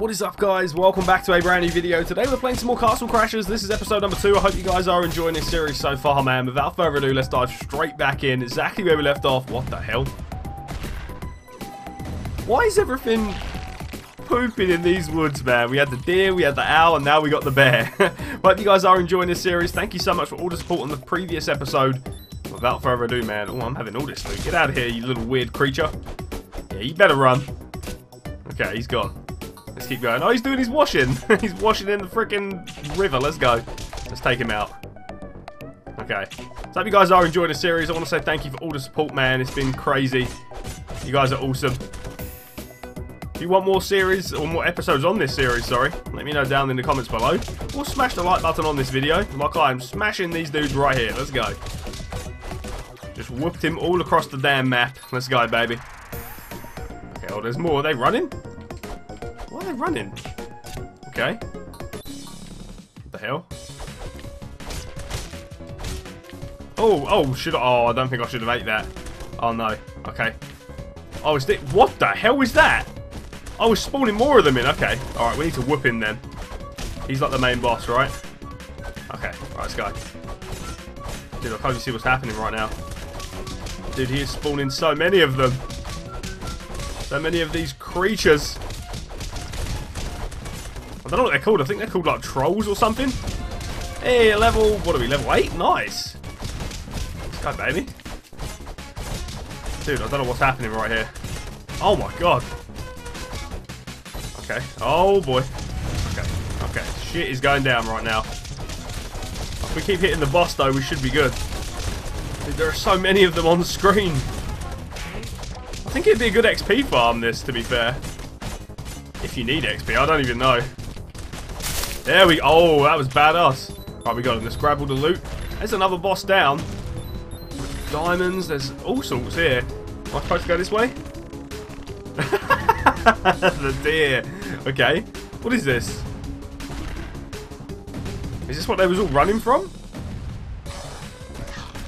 What is up guys? Welcome back to a brand new video. Today we're playing some more Castle Crashers. This is episode number two. I hope you guys are enjoying this series so far, man. Without further ado, let's dive straight back in. Exactly where we left off. What the hell? Why is everything pooping in these woods, man? We had the deer, we had the owl, and now we got the bear. hope you guys are enjoying this series. Thank you so much for all the support on the previous episode. Without further ado, man. Oh, I'm having all this food. Get out of here, you little weird creature. Yeah, you better run. Okay, he's gone. Let's keep going. Oh, he's doing his washing. he's washing in the freaking river. Let's go. Let's take him out. Okay. So hope you guys are enjoying the series. I want to say thank you for all the support, man. It's been crazy. You guys are awesome. If you want more series, or more episodes on this series, sorry, let me know down in the comments below. Or smash the like button on this video, like I am smashing these dudes right here. Let's go. Just whooped him all across the damn map. Let's go, baby. Okay, oh, there's more. Are they running? They running? Okay. What the hell? Oh, oh, should I? Oh, I don't think I should have ate that. Oh, no. Okay. Oh, is it? What the hell is that? Oh, I was spawning more of them in. Okay. Alright, we need to whoop him then. He's like the main boss, right? Okay. Alright, let's go. Dude, I can't even see what's happening right now. Dude, he is spawning so many of them. So many of these creatures. I don't know what they're called. I think they're called like trolls or something. Hey, level, what are we, level 8? Nice. Let's go, baby. Dude, I don't know what's happening right here. Oh my god. Okay. Oh boy. Okay. Okay. Shit is going down right now. If we keep hitting the boss though, we should be good. Dude, there are so many of them on the screen. I think it'd be a good XP farm this, to be fair. If you need XP, I don't even know. There we Oh, that was badass. Right, we got him. Let's grab all the loot. There's another boss down. Diamonds, there's all sorts here. Am I supposed to go this way? the deer. Okay. What is this? Is this what they was all running from?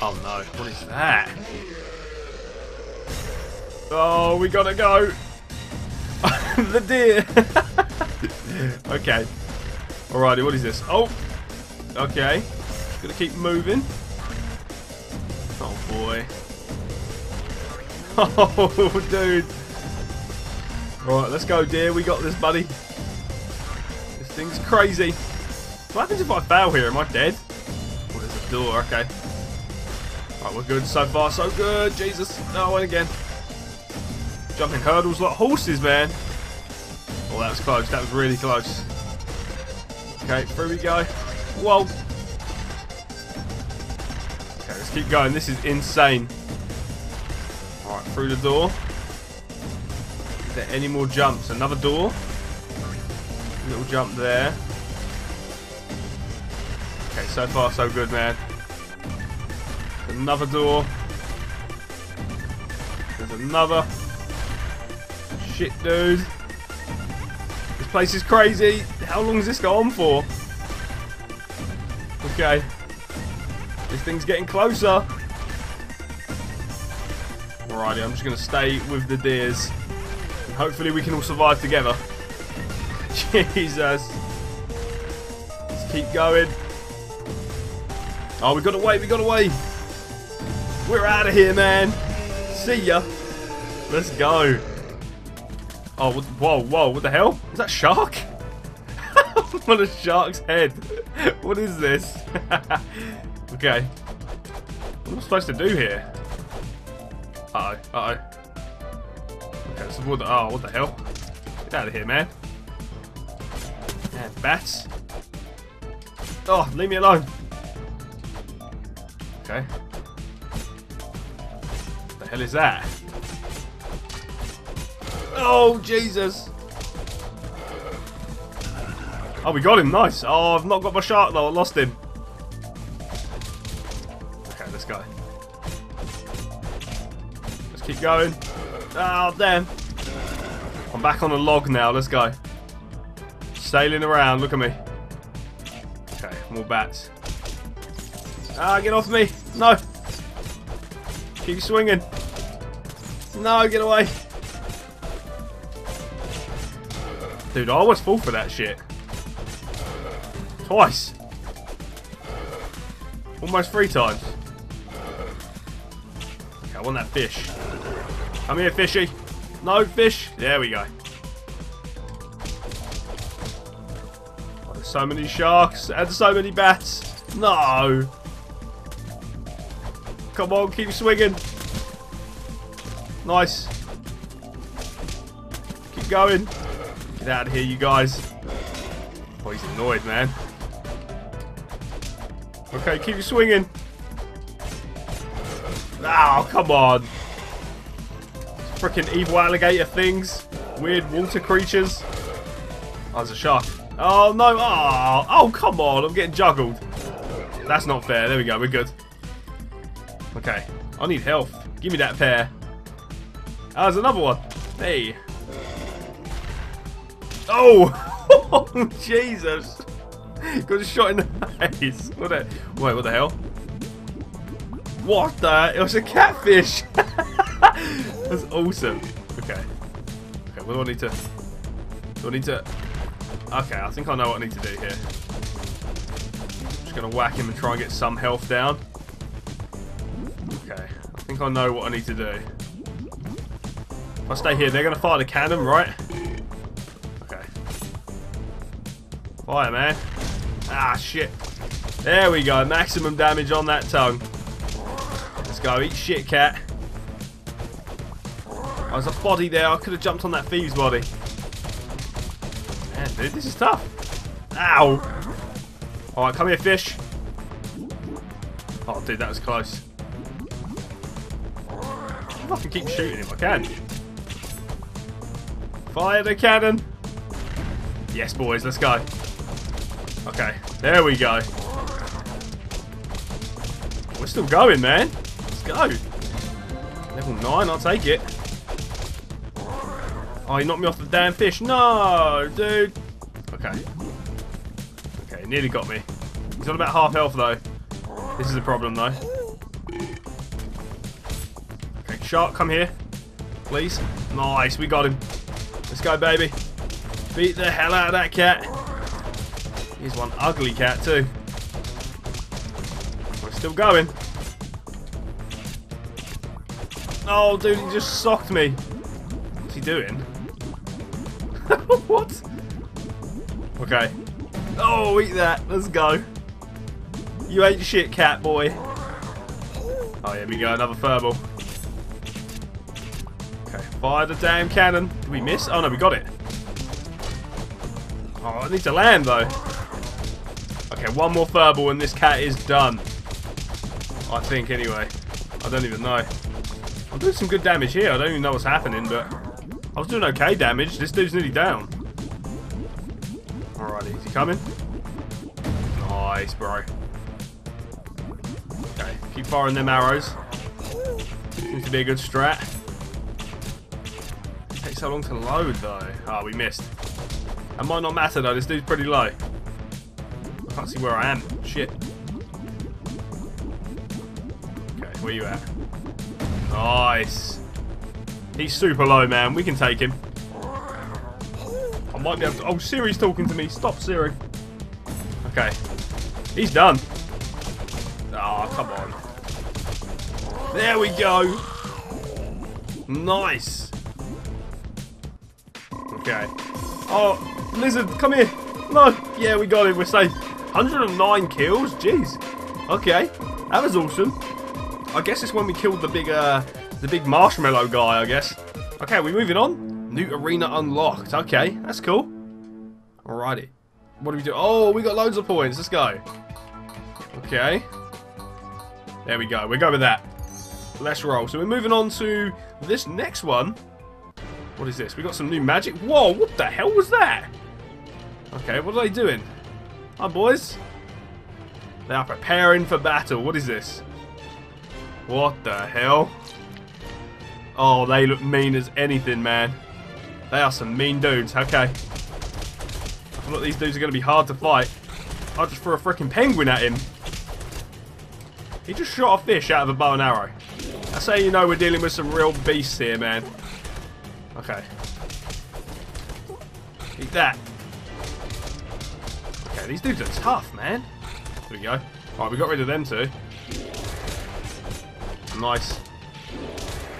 Oh no, what is that? Oh, we gotta go. the deer. okay. Alrighty, what is this? Oh, okay. Gonna keep moving. Oh boy. Oh, dude. Alright, let's go, dear. We got this, buddy. This thing's crazy. What happens if I fail here? Am I dead? Oh, there's a door. Okay. Alright, we're good so far. So good. Jesus. No, and again. Jumping hurdles like horses, man. Oh, that was close. That was really close. Okay, through we go. Whoa. Okay, let's keep going. This is insane. Alright, through the door. Is there any more jumps? Another door. Little jump there. Okay, so far so good, man. Another door. There's another. Shit, dude. This place is crazy. How long does this go on for? Okay. This thing's getting closer. Alrighty, I'm just going to stay with the deers. Hopefully we can all survive together. Jesus. Let's keep going. Oh, we got away, we got away. We're out of here, man. See ya. Let's go. Oh, whoa, whoa, what the hell? Is that shark? what a shark's head. what is this? okay. What am I supposed to do here? Uh-oh, uh-oh. Okay, so what the, oh, what the hell? Get out of here, man. Yeah, bats. Oh, leave me alone. Okay. What the hell is that? Oh, Jesus. Oh, we got him. Nice. Oh, I've not got my shark, though. I lost him. Okay, let's go. Let's keep going. Oh, damn. I'm back on a log now. Let's go. Sailing around. Look at me. Okay, more bats. Ah, get off me. No. Keep swinging. No, get away. Dude, I always fall for that shit. Twice. Almost three times. Okay, I want that fish. Come here, fishy. No, fish. There we go. Oh, there's so many sharks and so many bats. No. Come on, keep swinging. Nice. Keep going. Get out of here, you guys. Oh, he's annoyed, man. Okay, keep swinging. Oh, come on. Freaking evil alligator things. Weird water creatures. Oh, there's a shark. Oh, no. Oh, oh, come on. I'm getting juggled. That's not fair. There we go. We're good. Okay. I need health. Give me that pair. Oh, there's another one. Hey. Oh! Jesus. Got shot in the face. What the... Wait, what the hell? What the? It was a catfish. That's awesome. Okay. Okay, what do I need to... Do I need to... Okay, I think I know what I need to do here. Just gonna whack him and try and get some health down. Okay, I think I know what I need to do. If I stay here, they're gonna fire the cannon, right? Okay. Fire, man. Ah, shit. There we go. Maximum damage on that tongue. Let's go. Eat shit, cat. Oh, there's a body there. I could have jumped on that thieves body. Man, dude, this is tough. Ow. Alright, come here, fish. Oh, dude, that was close. I can keep shooting him, I can. Fire the cannon. Yes, boys, let's go. Okay, there we go. We're still going, man. Let's go. Level 9, I'll take it. Oh, he knocked me off the damn fish. No, dude. Okay. Okay, nearly got me. He's on about half health, though. This is a problem, though. Okay, shark, come here. Please. Nice, we got him. Let's go, baby. Beat the hell out of that cat. He's one ugly cat, too. We're still going. Oh, dude, he just socked me. What's he doing? what? Okay. Oh, eat that. Let's go. You ain't shit, cat boy. Oh, here we go. Another furball. Okay, fire the damn cannon. Did we miss? Oh, no, we got it. Oh, I need to land, though. Okay, one more furball and this cat is done. I think, anyway. I don't even know. I'm doing some good damage here. I don't even know what's happening, but... I was doing okay damage. This dude's nearly down. Alrighty, is he coming? Nice, bro. Okay, keep firing them arrows. Seems to be a good strat. It takes so long to load, though. Ah, oh, we missed. That might not matter, though. This dude's pretty low. I can't see where I am. Shit. Okay, where you at? Nice. He's super low, man. We can take him. I might be able to... Oh, Siri's talking to me. Stop, Siri. Okay. He's done. Oh, come on. There we go. Nice. Okay. Oh, Lizard, come here. No. Yeah, we got him. We're safe. 109 kills? Jeez. Okay. That was awesome. I guess it's when we killed the big, uh, the big marshmallow guy, I guess. Okay, we're moving on. New arena unlocked. Okay, that's cool. Alrighty. What do we do? Oh, we got loads of points. Let's go. Okay. There we go. We're going with that. Let's roll. So we're moving on to this next one. What is this? We got some new magic. Whoa, what the hell was that? Okay, what are they doing? Hi, boys. They are preparing for battle. What is this? What the hell? Oh, they look mean as anything, man. They are some mean dudes. Okay. I like these dudes are going to be hard to fight. I just threw a freaking penguin at him. He just shot a fish out of a bow and arrow. I say you know we're dealing with some real beasts here, man. Okay. Eat that. Okay, these dudes are tough, man. There we go. Alright, we got rid of them too. Nice.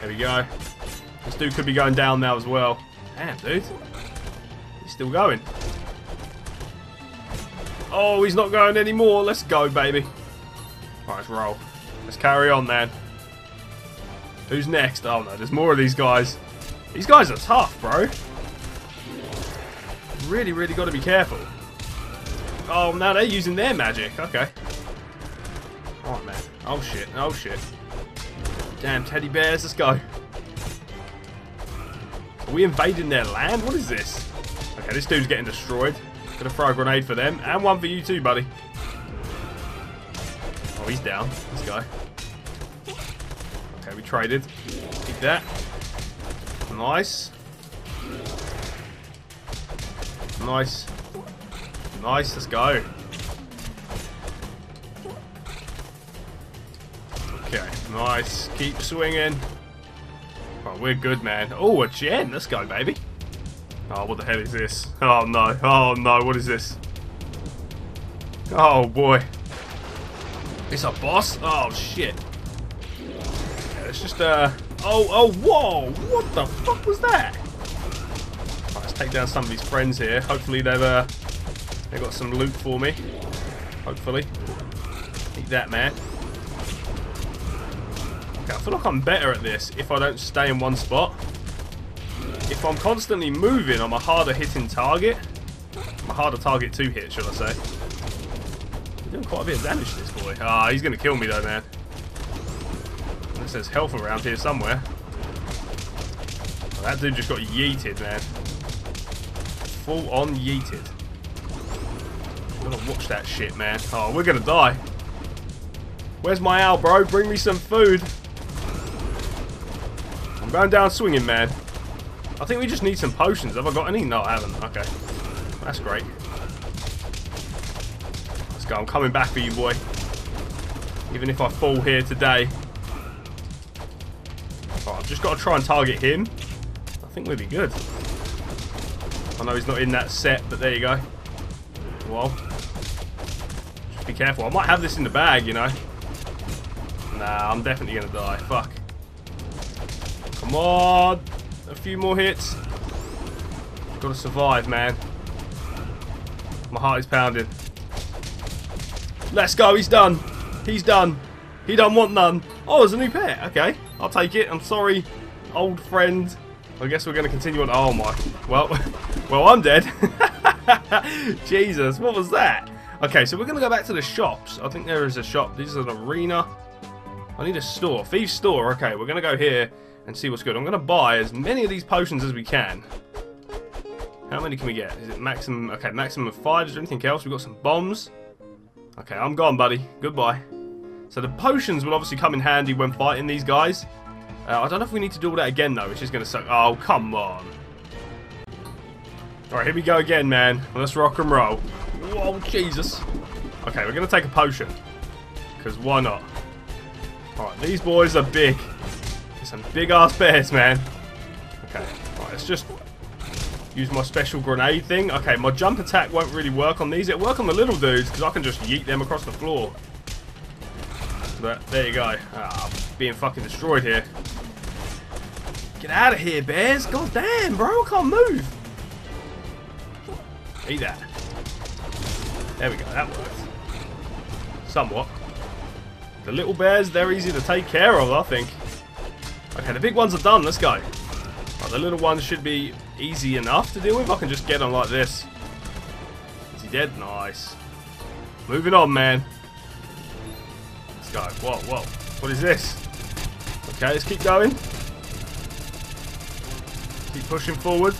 There we go. This dude could be going down now as well. Damn, dude. He's still going. Oh, he's not going anymore. Let's go, baby. Alright, let's roll. Let's carry on, man. Who's next? Oh, no, there's more of these guys. These guys are tough, bro. Really, really got to be careful. Oh, now they're using their magic. Okay. Alright, man. Oh, shit. Oh, shit. Damn, teddy bears. Let's go. Are we invading their land? What is this? Okay, this dude's getting destroyed. Gonna throw a grenade for them. And one for you too, buddy. Oh, he's down. This guy. Okay, we traded. Keep that. Nice. Nice. Nice, let's go. Okay, nice. Keep swinging. Oh, we're good, man. Oh, a gen. Let's go, baby. Oh, what the hell is this? Oh, no. Oh, no. What is this? Oh, boy. It's a boss? Oh, shit. Yeah, it's just, uh... Oh, oh, whoa! What the fuck was that? Right, let's take down some of these friends here. Hopefully they've, uh... They've got some loot for me. Hopefully. Eat that, man. Okay, I feel like I'm better at this if I don't stay in one spot. If I'm constantly moving, I'm a harder hitting target. I'm a harder target to hit, should I say. Doing quite a bit of damage to this boy. Ah, he's going to kill me though, man. Unless there's health around here somewhere. Oh, that dude just got yeeted, man. Full on yeeted. Gonna watch that shit, man. Oh, we're gonna die. Where's my owl, bro? Bring me some food. I'm going down swinging, man. I think we just need some potions. Have I got any? No, I haven't. Okay. That's great. Let's go. I'm coming back for you, boy. Even if I fall here today. Oh, I've just got to try and target him. I think we'll be good. I know he's not in that set, but there you go. Well. Careful. I might have this in the bag, you know. Nah, I'm definitely going to die. Fuck. Come on. A few more hits. Got to survive, man. My heart is pounding. Let's go. He's done. He's done. He don't want none. Oh, there's a new pet. Okay. I'll take it. I'm sorry, old friend. I guess we're going to continue on. Oh, my. Well, well, I'm dead. Jesus, what was that? Okay, so we're going to go back to the shops. I think there is a shop. This is an arena. I need a store. Thieves store. Okay, we're going to go here and see what's good. I'm going to buy as many of these potions as we can. How many can we get? Is it maximum? Okay, maximum of five. Is there anything else? We've got some bombs. Okay, I'm gone, buddy. Goodbye. So the potions will obviously come in handy when fighting these guys. Uh, I don't know if we need to do all that again, though, which is going to suck. Oh, come on. Alright, here we go again, man. Let's rock and roll. Whoa, Jesus. Okay, we're going to take a potion. Because why not? Alright, these boys are big. Some big-ass bears, man. Okay, alright, let's just use my special grenade thing. Okay, my jump attack won't really work on these. It'll work on the little dudes, because I can just yeet them across the floor. But, there you go. Ah, I'm being fucking destroyed here. Get out of here, bears. God damn, bro. I can't move. Eat that. There we go. That worked. Somewhat. The little bears, they're easy to take care of, I think. Okay, the big ones are done. Let's go. Right, the little ones should be easy enough to deal with. I can just get on like this. Is he dead? Nice. Moving on, man. Let's go. Whoa, whoa. What is this? Okay, let's keep going. Keep pushing forward.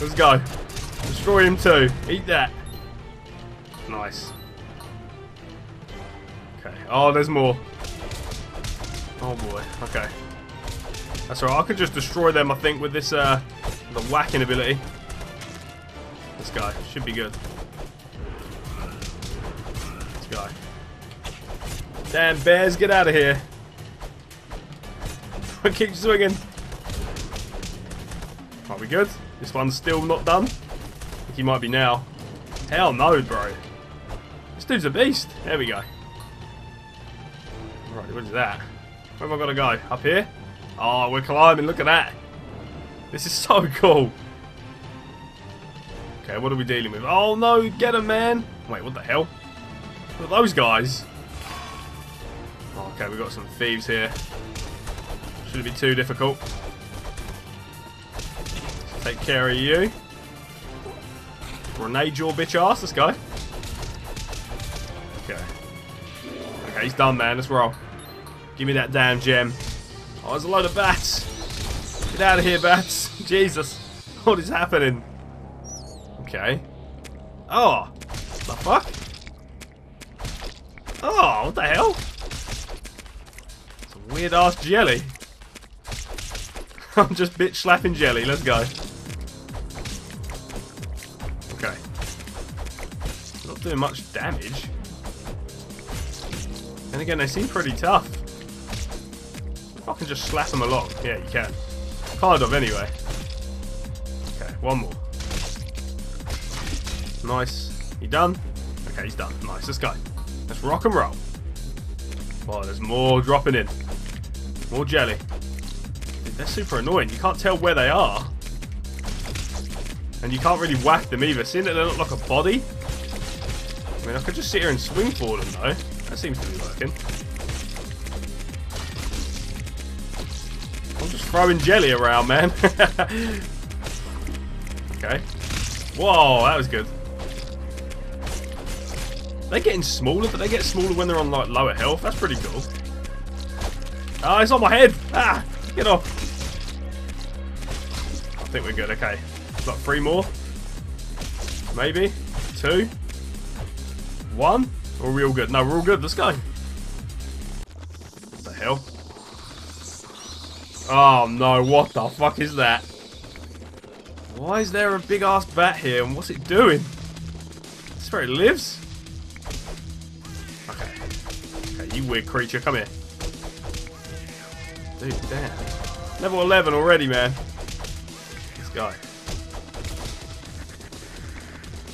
Let's go. Destroy him too. Eat that. Nice. Okay. Oh, there's more. Oh boy. Okay. That's alright. I could just destroy them, I think, with this, uh, the whacking ability. This guy. Should be good. Let's go. Damn, bears, get out of here. I Keep swinging. Are we good? This one's still not done? I think he might be now. Hell no, bro. This dude's a beast. There we go. Right, what is that? Where have I got to go? Up here? Oh, we're climbing. Look at that. This is so cool. Okay, what are we dealing with? Oh no, get him, man. Wait, what the hell? Look at those guys. Oh, okay, we've got some thieves here. Shouldn't be too difficult. Take care of you. Grenade your bitch ass. this guy. Okay. Okay, he's done, man. Let's roll. Give me that damn gem. Oh, there's a load of bats. Get out of here, bats. Jesus. What is happening? Okay. Oh. The fuck? Oh, what the hell? It's weird ass jelly. I'm just bitch slapping jelly. Let's go. Not doing much damage. And again, they seem pretty tough. If I can just slap them along. Yeah, you can. Kind of, anyway. Okay, one more. Nice. You done? Okay, he's done. Nice, let's go. Let's rock and roll. Oh, there's more dropping in. More jelly. Dude, they're super annoying. You can't tell where they are. And you can't really whack them either. Seeing that they look like a body. I mean, I could just sit here and swing for them, though. That seems to be working. I'm just throwing jelly around, man. okay. Whoa, that was good. They're getting smaller, but they get smaller when they're on like lower health. That's pretty cool. Ah, oh, it's on my head. Ah, get off. I think we're good. Okay, got three more. Maybe two. One. Or are we all good? No, we're all good. Let's go. What the hell? Oh no, what the fuck is that? Why is there a big ass bat here and what's it doing? Is where it lives? Okay. Okay, you weird creature, come here. Dude, damn. Level 11 already, man. This guy.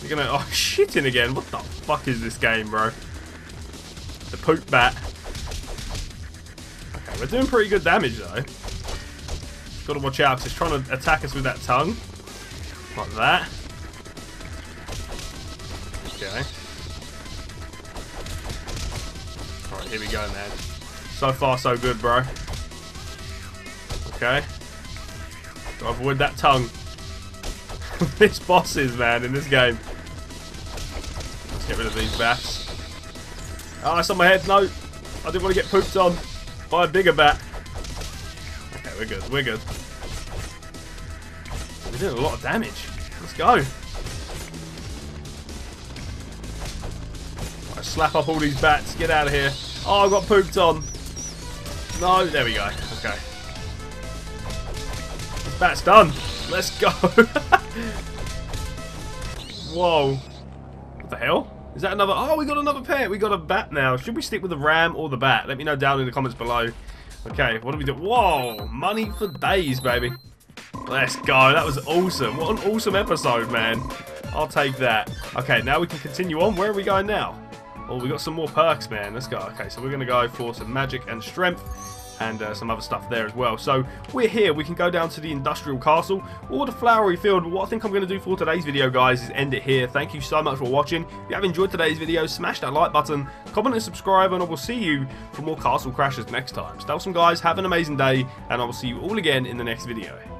You're gonna. Oh, shitting again. What the fuck is this game, bro? The poop bat. Okay, we're doing pretty good damage, though. Gotta watch out, because trying to attack us with that tongue. Like that. Okay. Alright, here we go, man. So far, so good, bro. Okay. Gotta avoid that tongue. this boss is, man, in this game. Get rid of these bats. Oh, it's on my head. No. I didn't want to get pooped on by a bigger bat. Okay, we're good. We're good. We're doing a lot of damage. Let's go. Right, slap up all these bats. Get out of here. Oh, I got pooped on. No, there we go. Okay. This bat's done. Let's go. Whoa. What the hell? Is that another... Oh, we got another pet. We got a bat now. Should we stick with the ram or the bat? Let me know down in the comments below. Okay, what do we do? Whoa, money for days, baby. Let's go. That was awesome. What an awesome episode, man. I'll take that. Okay, now we can continue on. Where are we going now? Oh, we got some more perks, man. Let's go. Okay, so we're going to go for some magic and strength and uh, some other stuff there as well. So we're here. We can go down to the industrial castle or the flowery field. But what I think I'm going to do for today's video, guys, is end it here. Thank you so much for watching. If you have enjoyed today's video, smash that like button, comment and subscribe, and I will see you for more Castle Crashers next time. Stay awesome, guys. Have an amazing day, and I will see you all again in the next video.